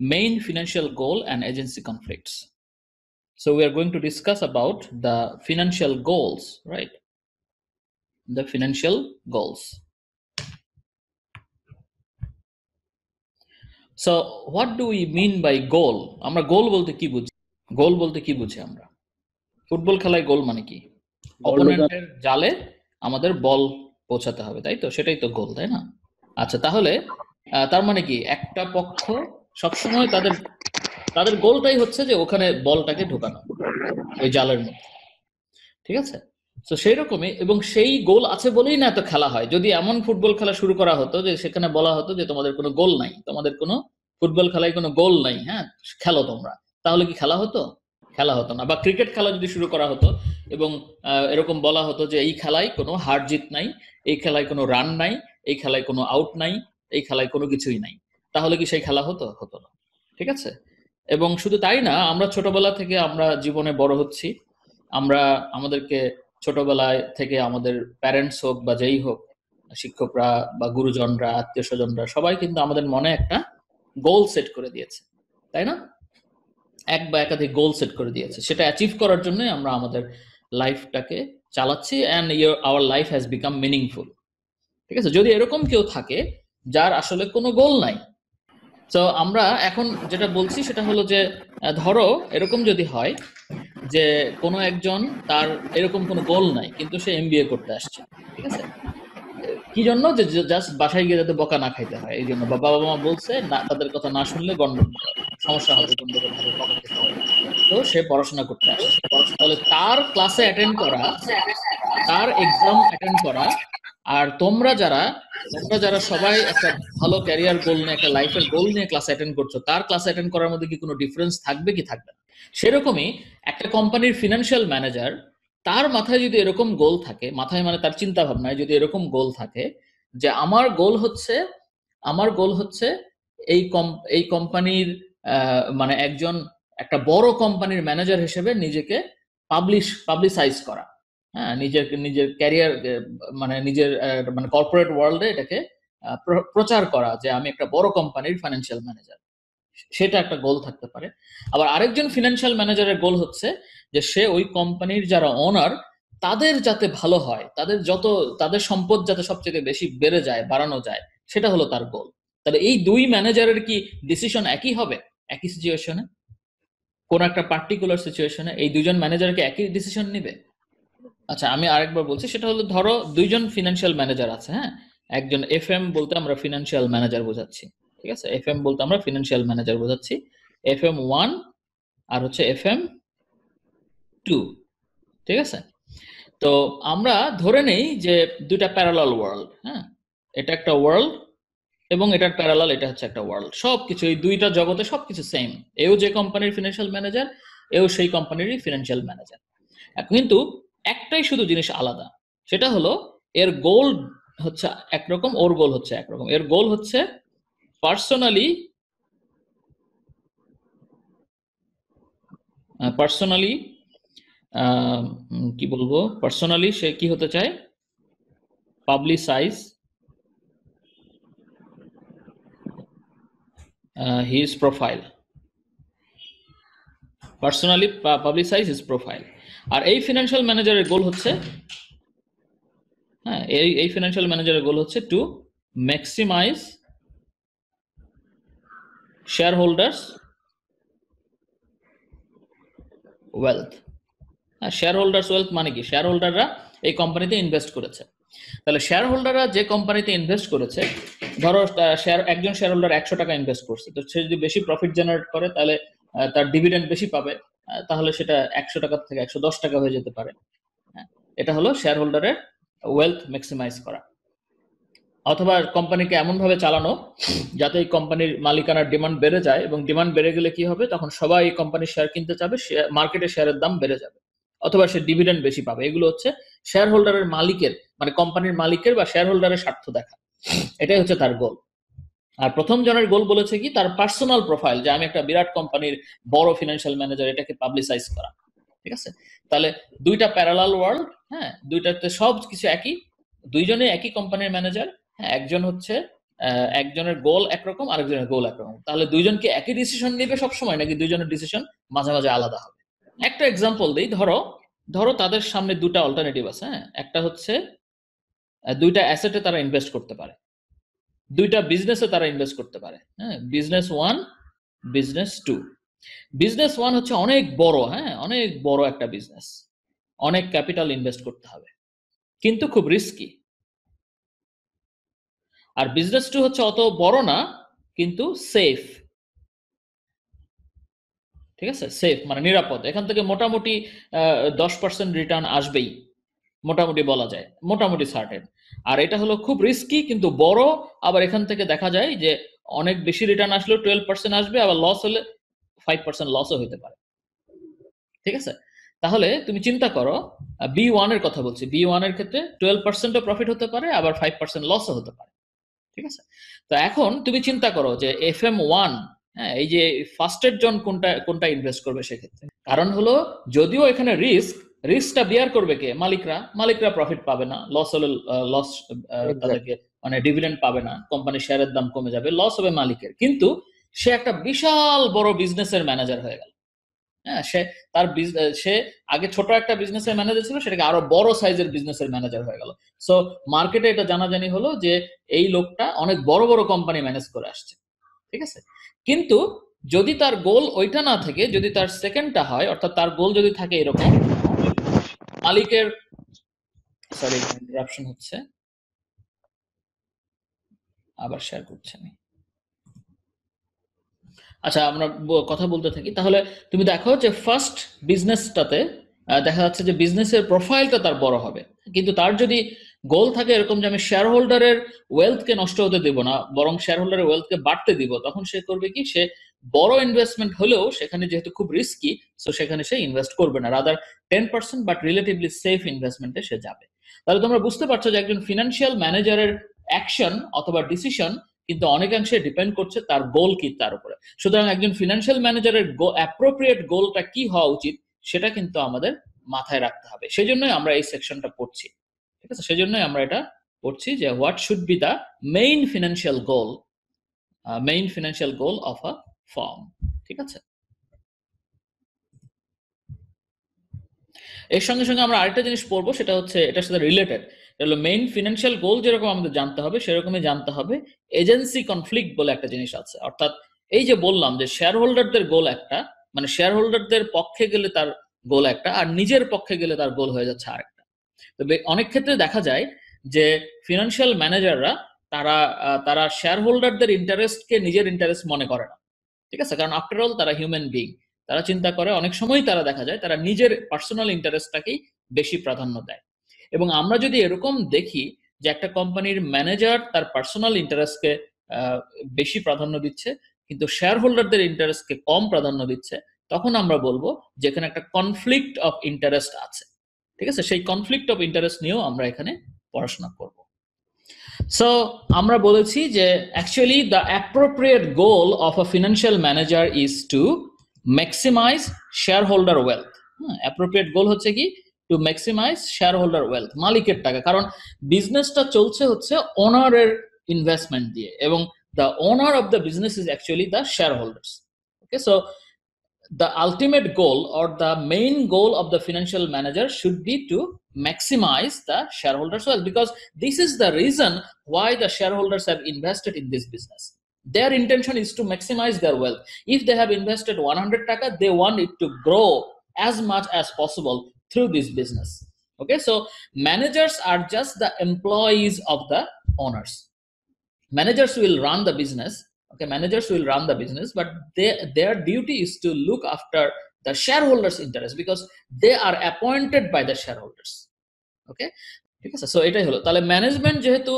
main financial goal and agency conflicts. So we are going to discuss about the financial goals, right? The financial goals. So what do we mean by goal? আমরা গোল বলতে কি বুঝি গোল বলতে কি বুঝি আমরা football খেলায় গোল মানে কি অপোনেন্টের জালে আমাদের বল পৌঁছাতে হবে তাই তো সেটাই তো গোল তাই না আচ্ছা তাহলে আহ, তার মানে কি একটা পক্ষ সবসময় তাদের তাদের গোলটাই হচ্ছে যে ওখানে বলটাকে ঢোকানো, ওই জালের মধ্যে। ঠিক আছে? তো সেই রকমই এবং সেই গোল আছে বলেই না এত খেলা হয়। যদি এমন ফুটবল খেলা শুরু করা হতো যে সেখানে বলা হতো যে তোমাদের কোনো গোল নাই, তোমাদের কোনো ফুটবল খেলায় কোনো গোল নাই হ্যাঁ? খেলো তোমরা। তাহলে কি খেলা হতো? খেলা হতো না। বা ক্রিকেট খেলা যদি শুরু করা হতো এবং এরকম বলা হতো যে এই খেলায় কোনো হার জিত নাই, এই খেলায় কোনো রান নাই, এই খেলায় কোনো আউট নাই, এই খেলায় কোনো কিছুই নাই। তাহলে কি সেই খেলা হতো? হতো না। ঠিক আছে? এবং শুধু তাই না, আমরা ছোটবেলা থেকে আমরা জীবনে বড় হচ্ছি। আমরা আমাদেরকে ছোটবেলায় থেকে আমাদের প্যারেন্টস হোক বা যেই হোক, শিক্ষকরা বা গুরুজনরা আত্মীয় স্বজনরা সবাই কিন্তু আমাদের মনে একটা গোল সেট করে দিয়েছে। তাই না? এক বা একাধিক গোল সেট করে দিয়েছে। সেটা অ্যাচিভ করার জন্য আমরা আমাদের লাইফটাকে চালাচ্ছি and yeah our life has become meaningful ঠিক আছে? যদি এরকম কেউ থাকে, যার আসলে কোনো গোল নাই তো আমরা এখন যেটা বলছি সেটা হলো যে ধরো এরকম যদি হয় যে কোনো একজন তার এরকম কোনো গোল নাই, কিন্তু সে এমবিএ করতে আসছে, ঠিক আছে? কি জন্য? যে জাস্ট বাসায় গিয়ে যাতে বকা না খাইতে হয়, এই জন্য। বা বাবা মা বলছে, না, তাদের কথা না শুনলে গন্ড সমস্যা হবে গন্ডগোল হবে, বকা খেতে হবে। তো সে পড়াশোনা করতে আসছে। তাহলে তার ক্লাসে অ্যাটেন্ড করা, তার এক্সাম অ্যাটেন্ড করা আর তোমরা যারা তোমরা যারা সবাই একটা ভালো ক্যারিয়ার গোল নিয়ে, একটা লাইফের গোল নিয়ে ক্লাস অ্যাটেন্ড করছ, তার ক্লাস অ্যাটেন্ড করার মধ্যে কি কোনো ডিফারেন্স থাকবে কি থাকবে না? সেরকমই একটা কোম্পানির ফিনান্সিয়াল ম্যানেজার তার মাথায় যদি এরকম গোল থাকে, মাথায় মানে তার চিন্তা ভাবনায় যদি এরকম গোল থাকে, যে আমার গোল হচ্ছে, আমার গোল হচ্ছে এই কম এই কোম্পানির মানে একজন, একটা বড় কোম্পানির ম্যানেজার হিসেবে নিজেকে পাবলিশ পাবলিসাইজ করা। হ্যাঁ নিজের নিজের ক্যারিয়ার মানে নিজের মানে কর্পোরেট ওয়ার্ল্ডে এটাকে প্রচার করা যে আমি একটা বড় কোম্পানির ফাইন্যান্সিয়াল ম্যানেজার সেটা একটা গোল থাকতে পারে। আবার আরেকজন ফিনান্সিয়াল ম্যানেজারের গোল হচ্ছে যে সে ওই কোম্পানির যারা ওনার তাদের যাতে ভালো হয়, তাদের যত, তাদের সম্পদ যাতে সবচেয়ে বেশি বেড়ে যায়, বাড়ানো যায়, সেটা হলো তার গোল তাহলে এই দুই ম্যানেজারের কি ডিসিশন একই হবে? একই সিচুয়েশনে কোন একটা পার্টিকুলার সিচুয়েশনে এই দুজন ম্যানেজারকে একই ডিসিশন নিবে? আচ্ছা আমি আরেকবার বলছি, সেটা হলো ধরো দুইজন ফিনান্সিয়াল ম্যানেজার আছে হ্যাঁ? একজন এফ এম বলতে আমরা ফিনান্সিয়াল ম্যানেজার বোঝাচ্ছি, ঠিক আছে? এফ এম বলতে আমরা ফিনান্সিয়াল ম্যানেজার বোঝাচ্ছি এফ এম ওয়ান আর হচ্ছে এফ এম টু ঠিক আছে? তো আমরা ধরে নেই যে দুইটা প্যারালাল ওয়ার্ল্ড হ্যাঁ? এটা একটা ওয়ার্ল্ড এবং এটার প্যারালাল এটা হচ্ছে একটা ওয়ার্ল্ড সবকিছু, এই দুইটা জগতে সবকিছু সেম এও যে কোম্পানির ফিনান্সিয়াল ম্যানেজার এও সেই কোম্পানিরই ফিনান্সিয়াল ম্যানেজার কিন্তু একটাই শুধু জিনিস আলাদা। সেটা হলো, এর গোল হচ্ছে একরকম, ওর গোল হচ্ছে একরকম। এর গোল হচ্ছে পার্সোনালি পার্সোনালি কি বলব? পার্সোনালি সে কি হতে চায়? Publicize his profile personally publicize his profile আর এই ফিনান্সিয়াল ম্যানেজারের গোল হচ্ছে হ্যাঁ এই এই ফিনান্সিয়াল ম্যানেজারের গোল হচ্ছে to maximise share holders wealth হ্যাঁ শেয়ার হোল্ডার্স ওয়েলথ মানে কি? শেয়ার হোল্ডাররা এই কোম্পানিতে ইনভেস্ট করেছে। তাহলে শেয়ার হোল্ডাররা যে কোম্পানিতে ইনভেস্ট করেছে, ধরো শেয়ার একজন শেয়ার হোল্ডার একশো টাকা ইনভেস্ট করছে। তো সে যদি বেশি প্রফিট জেনারেট করে, তাহলে তার ডিভিডেন্ড বেশি পাবে। তাহলে সেটা একশো টাকা থেকে একশো দশ টাকা হয়ে যেতে পারে। হ্যাঁ, এটা হলো শেয়ার হোল্ডারের ওয়েলথ ম্যাক্সিমাইজ করা। অথবা কোম্পানিকে এমনভাবে চালানো যাতে এই কোম্পানির মালিকানার ডিমান্ড বেড়ে যায় এবং ডিমান্ড বেড়ে গেলে কি হবে? তখন সবাই এই কোম্পানির শেয়ার কিনতে চাবে মার্কেটে শেয়ারের দাম বেড়ে যাবে। অথবা সে ডিভিডেন্ড বেশি পাবে। এগুলো হচ্ছে শেয়ার হোল্ডারের মালিকের মানে কোম্পানির মালিকের বা শেয়ার হোল্ডারের স্বার্থ দেখা। এটাই হচ্ছে তার গোল আর প্রথম জনের গোল বলেছে কি? তার পার্সোনাল প্রোফাইল যে আমি একটা বিরাট কোম্পানির বড় ফিনান্সিয়াল ম্যানেজার এটাকে পাবলিসাইজ করা। ঠিক আছে? তাহলে দুইটা প্যারালাল ওয়ার্ল্ড হ্যাঁ? দুইটাতে সব কিছু একই দুইজনে একই কোম্পানির ম্যানেজার হ্যাঁ? একজন হচ্ছে একজনের গোল একরকম, আরেকজনের গোল একরকম। তাহলে দুইজন কি একই ডিসিশন নেবে সবসময়, নাকি দুইজনের ডিসিশন মাঝে মাঝে আলাদা হবে? একটা এক্সাম্পল দিই, ধরো ধরো তাদের সামনে দুটা অল্টারনেটিভ আছে হ্যাঁ? একটা হচ্ছে দুইটা অ্যাসেটে তারা ইনভেস্ট করতে পারে। দুইটা বিজনেসে তারা ইনভেস্ট করতে পারে। হ্যাঁ business one business two business one হচ্ছে অনেক বড় হ্যাঁ অনেক বড় একটা বিজনেস অনেক ক্যাপিটাল ইনভেস্ট করতে হবে। কিন্তু খুব রিস্কি আর বিজনেস টু হচ্ছে অত বড় না, কিন্তু সেফ ঠিক আছে? সেফ মানে নিরাপদ। এখান থেকে মোটামুটি দশ পার্সেন্ট রিটার্ন আসবেই। মোটামুটি বলা যায়। মোটামুটি সার্টেন আর এটা হলো খুব রিস্কি কিন্তু বড়। আবার এখান থেকে দেখা যায় যে অনেক বেশি রিটার্ন আসলেও টুয়েলভ পার্সেন্ট আসবে, আবার লস হলে ফাইভ পার্সেন্ট লসও হতে পারে। ঠিক আছে? তাহলে তুমি চিন্তা করো বি ওয়ানের কথা বলছি। বি ওয়ানের ক্ষেত্রে টুয়েলভ পার্সেন্টও প্রফিট হতে পারে, আবার ফাইভ পার্সেন্ট লসও হতে পারে। ঠিক আছে? তো এখন তুমি চিন্তা করো যে এফ এম ওয়ান হ্যাঁ এই যে ফার্স্টের জন কোনটা কোনটা ইনভেস্ট করবে সেক্ষেত্রে? কারণ হলো যদিও এখানে রিস্ক রিস্কটা বিয়ার করবে কে? মালিকরা। মালিকরা প্রফিট পাবে না। লস হলে লস তাদেরকে মানে ডিভিডেন্ড পাবে না। কোম্পানির শেয়ারের দাম কমে যাবে। লস হবে মালিকের। কিন্তু সে একটা বিশাল বড় বিজনেসের ম্যানেজার হয়ে গেল। হ্যাঁ সে তার সে আগে ছোট একটা বিজনেসের ম্যানেজার ছিল সেটাকে আরও বড় সাইজের বিজনেসের ম্যানেজার হয়ে গেল। সো মার্কেটে এটা জানাজানি হলো যে এই লোকটা অনেক বড় বড় কোম্পানি ম্যানেজ করে আসছে। ঠিক আছে? কিন্তু যদি তার গোল ওইটা না থাকে যদি তার সেকেন্ডটা হয় অর্থাৎ তার গোল যদি থাকে এরকম মালিকের সরি ইন্টারাপশন হচ্ছে। আবার শেয়ার করছি আমি। আচ্ছা আমরা কথা বলতে থাকি। তাহলে তুমি দেখো যে ফার্স্ট বিজনেসটাতে দেখা যাচ্ছে যে বিজনেসের প্রোফাইলটা তার বড় হবে। কিন্তু তার যদি গোল থাকে এরকম যে আমি শেয়ার হোল্ডারের ওয়েলথকে নষ্ট হতে দেব না, বরং শেয়ার হোল্ডারের ওয়েলথকে বাড়তে দিব, তখন সে করবে কি? সে বড় ইনভেস্টমেন্ট হলেও সেখানে যেহেতু খুব রিস্কি সো সেখানে সে ইনভেস্ট করবে না। Rather ten percent but relatively safe ইনভেস্টমেন্টে সে যাবে। তাহলে তোমরা বুঝতে পারছ যে একজন ফিনান্সিয়াল ম্যানেজারের অ্যাকশন অথবা ডিসিশন কিন্তু অনেকাংশে ডিপেন্ড করছে তার গোল কি তার উপরে। সুতরাং একজন ফিনান্সিয়াল ম্যানেজারের অ্যাপ্রোপ্রিয়েট গোলটা কি হওয়া উচিত, সেটা কিন্তু আমাদের মাথায় রাখতে হবে। সেই জন্যই আমরা এই সেকশনটা পড়ছি। ঠিক আছে? সেই জন্যই আমরা এটা পড়ছি যে what should be the main financial goal main financial goal of a firm, ঠিক আছে? এর সঙ্গে সঙ্গে আমরা আরেকটা জিনিস পড়ব, সেটা হচ্ছে এটার সাথে রিলেটেড হলো মেইন ফিনান্সিয়াল গোল যেরকম আমাদের জানতে হবে, সেরকমই জানতে হবে। এজেন্সি কনফ্লিক্ট বলে একটা জিনিস আছে। অর্থাৎ এই যে বললাম যে শেয়ার হোল্ডারদের গোল একটা মানে শেয়ার হোল্ডারদের পক্ষে গেলে তার গোল একটা, আর নিজের পক্ষে গেলে তার গোল হয়ে যাচ্ছে আরেকটা। তবে অনেক ক্ষেত্রে দেখা যায় যে ফিনান্সিয়াল ম্যানেজাররা তারা তারা শেয়ার হোল্ডারদের ইন্টারেস্টকে নিজের ইন্টারেস্ট মনে করে না। ঠিক আছে? কারণ আফটার অল তারা হিউম্যান বিং তারা চিন্তা করে, অনেক সময় তারা দেখা যায়, তারা নিজের পার্সোনাল ইন্টারেস্টটাকেই বেশি প্রাধান্য দেয়। এবং আমরা যদি এরকম দেখি যে একটা কোম্পানির ম্যানেজার তার পার্সোনাল ইন্টারেস্টকে বেশি প্রাধান্য দিচ্ছে, কিন্তু শেয়ার হোল্ডারদের ইন্টারেস্টকে কম প্রাধান্য দিচ্ছে, তখন আমরা বলব যে এখানে একটা কনফ্লিক্ট অফ ইন্টারেস্ট আছে। ঠিক আছে? সেই কনফ্লিক্ট অফ ইন্টারেস্ট নিয়েও আমরা এখানে পড়াশোনা করব। সো আমরা বলেছি যে actually the appropriate goal of a financial manager is to maximize share holder wealth appropriate goal হচ্ছে কি? To maximize share holder wealth মালিকের টাকা। কারণ বিজনেসটা চলছে হচ্ছে ওনারের ইনভেস্টমেন্ট দিয়ে এবং the owner of the business is actually the share holders okay so the ultimate goal or the main goal of the financial manager should be to maximize the shareholders wealth because this is the reason why the shareholders have invested in this business. Their intention is to maximize their wealth. If they have invested 100 taka they want it to grow as much as possible through this business. Okay so managers are just the employees of the owners. Managers will run the business. Okay managers will run the business but they, their duty is to look after the shareholders interest because they are appointed by the shareholders okay? ঠিক আছে? So এটাই হলো। তাহলে management যেহেতু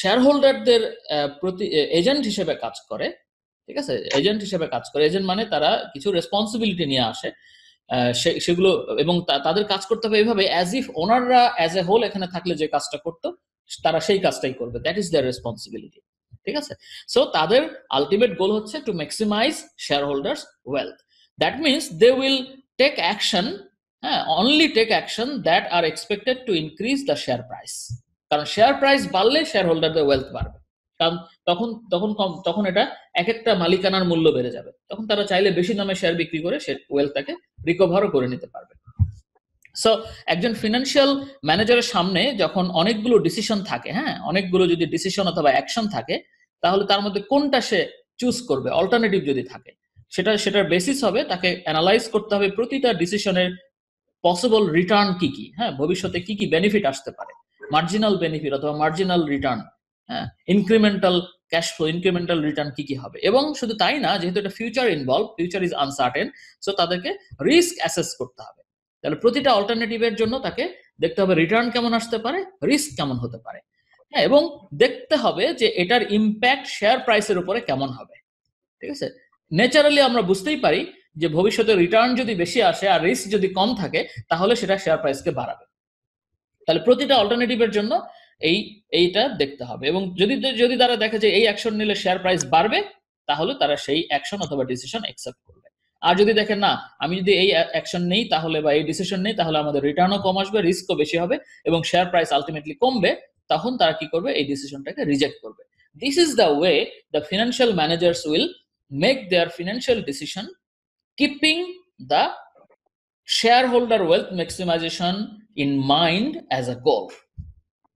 share হোল্ডারদের প্রতি agent হিসেবে কাজ করে, ঠিক আছে? এজেন্ট হিসেবে কাজ করে। এজেন্ট মানে তারা কিছু রেসপন্সিবিলিটি নিয়ে আসে। সেগুলো, এবং তাদের কাজ করতে হবে এইভাবে অ্যাজ ইফ ওনাররা অ্যাজ এ হোল এখানে থাকলে যে কাজটা করতো, তারা সেই কাজটাই করবে। দ্যাট ইজ দেয়ার রেসপন্সিবিলিটি ঠিক আছে? সো তাদের আলটিমেট গোল হচ্ছে to maximize share holders wealth that means they will take action হ্যাঁ only take action that are expected to increase the share price কারণ শেয়ার প্রাইস বাড়লে share হোল্ডারদের wealth বাড়বে। কারণ তখন তখন কম, তখন এটা এক একটা মালিকানার মূল্য বেড়ে যাবে। তখন তারা চাইলে বেশি দামে শেয়ার বিক্রি করে সে ওয়েলথটাকে রিকভারও করে নিতে পারবে। সো একজন ফিনান্সিয়াল ম্যানেজারের সামনে যখন অনেকগুলো ডিসিশন থাকে হ্যাঁ অনেকগুলো যদি ডিসিশন অথবা অ্যাকশন থাকে, তাহলে তার মধ্যে কোনটা সে চুজ করবে অল্টারনেটিভ যদি থাকে, সেটা, সেটার বেসিস হবে, তাকে অ্যানালাইজ করতে হবে প্রতিটা ডিসিশনের পসিবল রিটার্ন কি কি? হ্যাঁ ভবিষ্যতে কি কি বেনিফিট আসতে পারে? মার্জিনাল বেনিফিট অথবা মার্জিনাল রিটার্ন হ্যাঁ incremental cash flow incremental return কি কি হবে? এবং শুধু তাই না, যেহেতু এটা future involve future is uncertain so তাদেরকে রিস্ক অ্যাসেস করতে হবে। তাহলে প্রতিটা অল্টারনেটিভের জন্য তাকে দেখতে হবে রিটার্ন কেমন আসতে পারে রিস্ক কেমন হতে পারে। হ্যাঁ এবং দেখতে হবে যে এটার ইম্প্যাক্ট শেয়ার প্রাইসের উপরে কেমন হবে। ঠিক আছে? ন্যাচারালি আমরা বুঝতেই পারি যে ভবিষ্যতে রিটার্ন যদি বেশি আসে আর রিস্ক যদি কম থাকে, তাহলে সেটা শেয়ার প্রাইসকে বাড়াবে। তাহলে প্রতিটা অল্টারনেটিভের জন্য এই, এইটা দেখতে হবে। এবং যদি যদি তারা দেখে যে এই অ্যাকশন নিলে শেয়ার প্রাইস বাড়বে, তাহলে তারা সেই অ্যাকশন অথবা ডিসিশন অ্যাকসেপ্ট করবে। আর যদি দেখেন না, আমি যদি এই অ্যাকশন নেই, তাহলে বা এই ডিসিশন নেই, তাহলে আমাদের রিটার্নও কম আসবে রিস্কও বেশি হবে এবং শেয়ার প্রাইস আলটিমেটলি কমবে, তখন তারা কি করবে? এই ডিসিশনটাকে রিজেক্ট করবে। This is the way the financial managers will make their financial decision keeping the shareholder wealth maximization in mind as a goal.